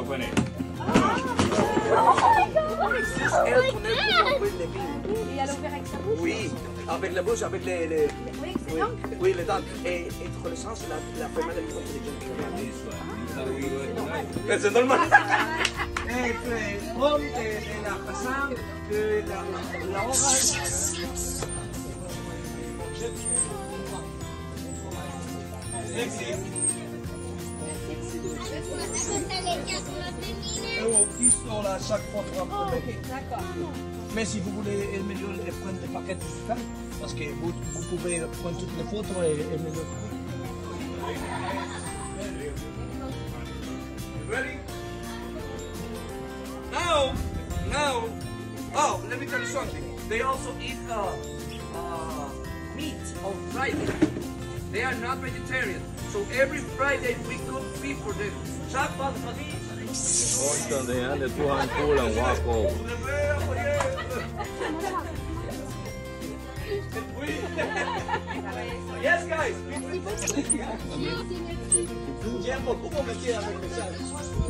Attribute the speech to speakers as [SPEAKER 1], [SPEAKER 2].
[SPEAKER 1] Oui.
[SPEAKER 2] Et avec
[SPEAKER 1] Oui, avec la bouche, avec les... les...
[SPEAKER 2] Oui,
[SPEAKER 1] les dents. Et, et tu ressens ah, la, la les C'est. C'est normal. de la façade la. Merci. Merci. Pistolet à chaque fois un problème.
[SPEAKER 2] D'accord.
[SPEAKER 1] Mais si vous voulez améliorer, prendre des paquets digitales, parce que vous, vous pouvez prendre toutes les photos et améliorer. Ready? Now, now, oh, let me tell you something. They also eat uh, uh, meat on Friday. They are not vegetarian. So every Friday we cook beef for them. Chaque vendredi,
[SPEAKER 3] Konstantin, det tog han kolan wako.
[SPEAKER 1] Yes, guys. Tiempo, ¿cómo me queda regresar?